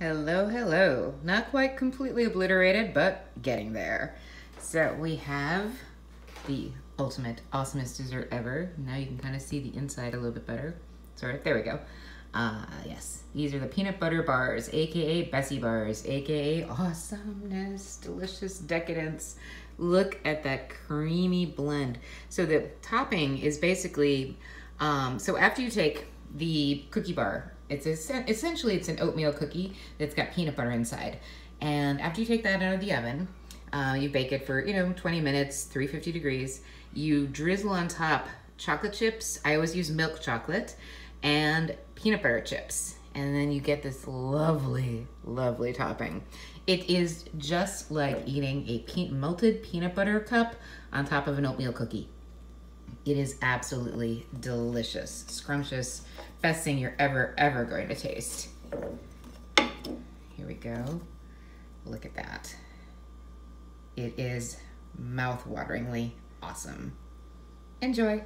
Hello, hello. Not quite completely obliterated, but getting there. So we have the ultimate awesomest dessert ever. Now you can kind of see the inside a little bit better. Sort of, there we go. Ah, uh, yes. These are the peanut butter bars, aka Bessy bars, aka awesomeness, delicious decadence. Look at that creamy blend. So the topping is basically, um, so after you take the cookie bar it's essentially it's an oatmeal cookie that's got peanut butter inside. And after you take that out of the oven, uh, you bake it for, you know, 20 minutes, 350 degrees. You drizzle on top chocolate chips. I always use milk chocolate and peanut butter chips. And then you get this lovely, lovely topping. It is just like eating a pe melted peanut butter cup on top of an oatmeal cookie. It is absolutely delicious, scrumptious, best thing you're ever, ever going to taste. Here we go. Look at that. It is mouth-wateringly awesome. Enjoy.